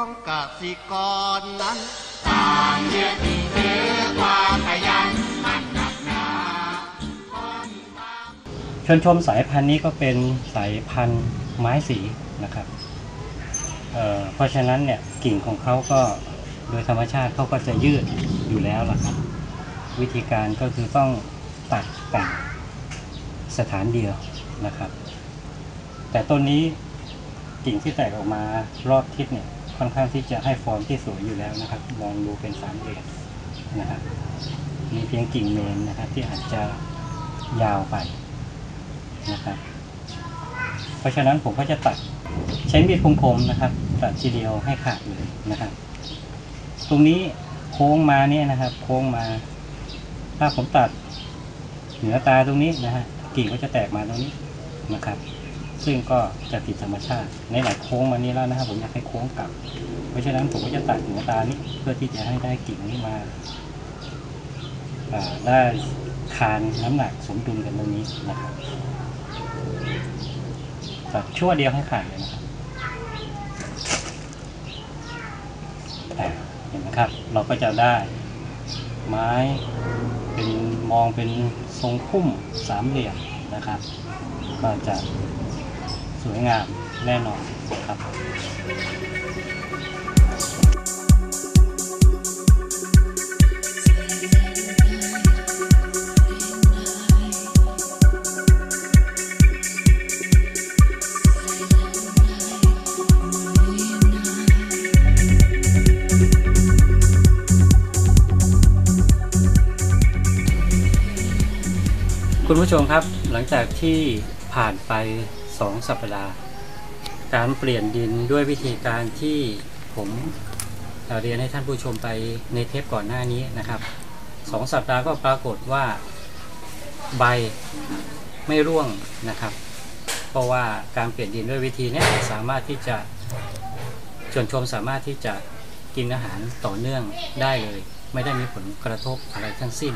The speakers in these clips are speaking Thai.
ของกสิกรนั้นต่างยึดถือความขยันมันหนักหนาชนชมสายพันธุ์นี้ก็เป็นสายพันธุ์ไม้สีนะครับเเพราะฉะนั้นเนี่ยกิ่งของเขาก็โดยธรรมชาติเขาก็จะยืดอยู่แล้วล่ะครับ วิธีการก็คือต้องตัดแต่งสถานเดียวนะครับ แต่ต้นนี้กิ่งที่แตกออกมารอบทิศเนี่ย ค่อนข้างที่จะให้ฟอร์มที่สวยอยู่แล้วนะครับ มองดูเป็นสามเหลี่ยมนะครับมีเพียงกิ่งเมนนะครับ ที่อาจจะยาวไปนะครับ เพราะฉะนั้นผมก็จะตัดใช้มีดคมๆนะครับ ตัดทีเดียวให้ขาดเลยนะครับ ตรงนี้โค้งมาเนี่ยนะครับ โค้งมา ถ้าผมตัดเหนือตาตรงนี้นะฮะกิ่งก็จะแตกมาตรงนี้นะครับ ซึ่งก็จะผิดธรรมชาติในหลายโค้งมานี้แล้วนะครับผมอยากให้โค้งกลับ เพราะฉะนั้นผมก็จะตัดหนือตานี้เพื่อที่จะให้ได้กิ่งนี้มาได้คานน้ำหนักสมดุลกันตรงนี้นะครับตัดชั่วเดียวให้ขาดเลยนะครับเห็นไหมครับ เราก็จะได้ไม้เป็นมองเป็นทรงพุ่มสามเหลี่ยมนะครับ ก็จะ สวยงามแน่นอนครับคุณผู้ชมครับหลังจากที่ผ่านไป 2สัปดาห์ การเปลี่ยนดินด้วยวิธีการที่ผมเรียนให้ท่านผู้ชมไปในเทปก่อนหน้านี้นะครับสองสัปดาห์ก็ปรากฏว่าใบไม่ร่วงนะครับ เพราะว่าการเปลี่ยนดินด้วยวิธีนี้สามารถที่จะชวนชมสามารถที่จะกินอาหารต่อเนื่องได้เลย ไม่ได้มีผลกระทบอะไรทั้งสิ้น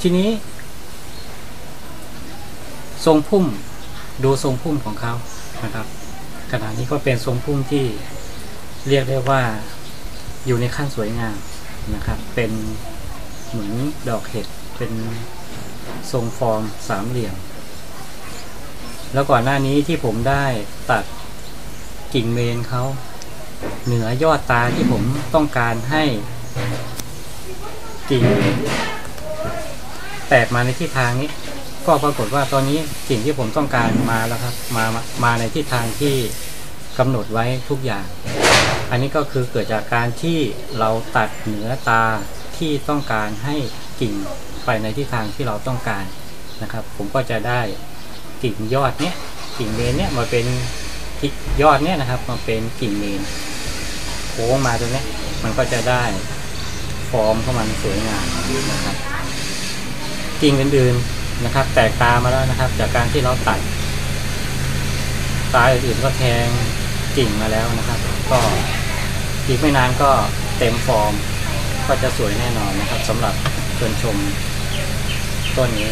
ทีนี้ ทรงพุ่ม ดูทรงพุ่มของเขานะครับขณะนี้ก็เป็นทรงพุ่มที่เรียกได้ว่าอยู่ในขั้นสวยงามนะครับ เป็นเหมือนดอกเห็ดเป็นทรงฟอร์มสามเหลี่ยม แล้วก่อนหน้านี้ที่ผมได้ตัดกิ่งเมนเขาเหนือยอดตาที่ผมต้องการให้กิ่งแตกมาในทิศทางนี้ ก็ปรากฏว่าตอนนี้สิ่งที่ผมต้องการมาแล้วครับ มามาในทิศทางที่กำหนดไว้ทุกอย่าง อันนี้ก็คือเกิดจากการที่เราตัดเหนือตาที่ต้องการให้กิ่งไปในทิศทางที่เราต้องการนะครับ ผมก็จะได้กิ่งยอดเนี้ยกิ่งเมนเนี้ยมาเป็นยอดเนี้ยนะครับมาเป็นกิ่งเมนโค้งมาตรงเนี้ยมันก็จะได้ฟอร์มของมันสวยงามนะครับกิ่งอื่นๆ นะครับ แตกตามาแล้วนะครับ จากการที่เราตัดตาอื่นๆก็แทงกิ่งมาแล้วนะครับ ก็อีกไม่นานก็เต็มฟอร์ม ก็จะสวยแน่นอนนะครับสำหรับชวนชมต้นนี้